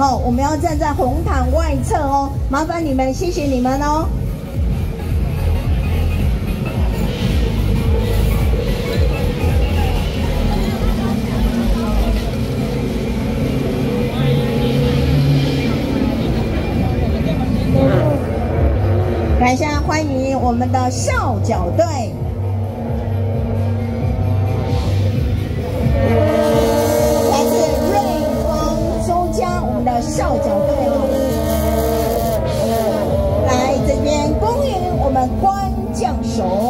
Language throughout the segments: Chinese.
哦，我们要站在红毯外侧哦，麻烦你们，谢谢你们哦。来，现在欢迎我们的少角队。我们的少角队哦。来这边恭迎我们关将手。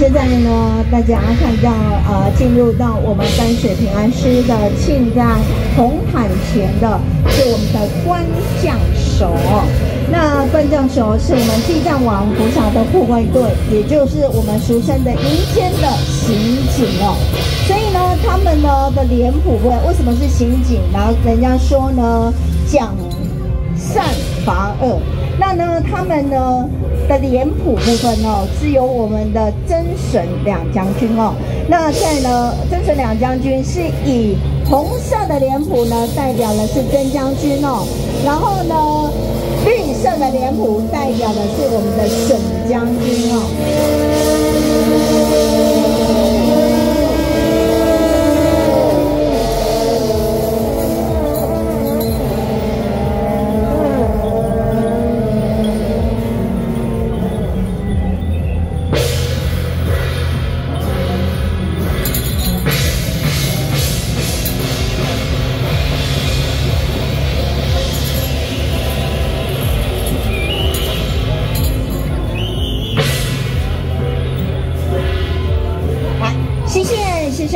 现在呢，大家看到呃，进入到我们三水平安师的庆在红毯前的是我们的关将手。那关将手是我们地藏王菩萨的护卫队，也就是我们俗称的阴间的刑警哦。所以呢，他们呢的脸谱为为什么是刑警？然后人家说呢，讲善罚恶。那呢，他们呢的脸谱部分哦，是由我们的真神两将军哦。那在呢，真神两将军是以红色的脸谱呢，代表的是真将军哦。然后呢，绿色的脸谱代表的是我们的沈将军哦。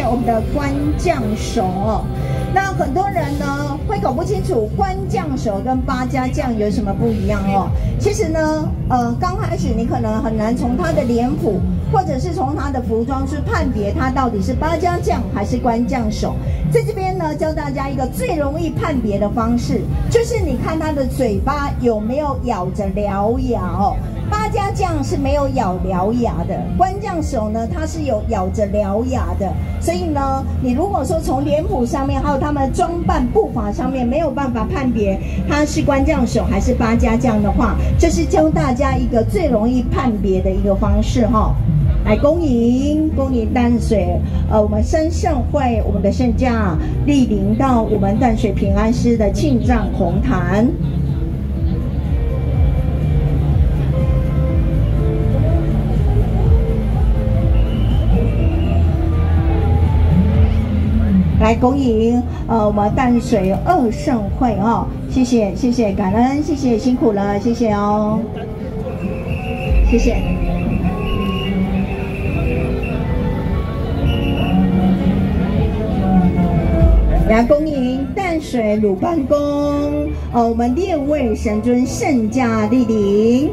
我们的关将手哦。那很多人呢会搞不清楚关将手跟八家将有什么不一样哦。其实呢，呃，刚开始你可能很难从他的脸谱或者是从他的服装去判别他到底是八家将还是关将手。在这边呢，教大家一个最容易判别的方式，就是你看他的嘴巴有没有咬着獠牙哦。八家将是没有咬獠牙的，关将手呢，它是有咬着獠牙的。所以呢，你如果说从脸谱上面，还有他们装扮步伐上面没有办法判别他是关将手还是八家将的话，这是教大家一个最容易判别的一个方式哈。来恭迎恭迎淡水，呃，我们生圣会我们的圣驾莅临到我们淡水平安师的庆藏红坛。来恭迎呃我们淡水二圣会哦，谢谢谢谢感恩，谢谢辛苦了，谢谢哦，谢谢。来恭迎淡水鲁班宫，呃我们列位神尊圣驾莅临。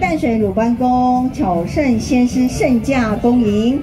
淡水鲁班宫巧圣先师圣驾恭迎。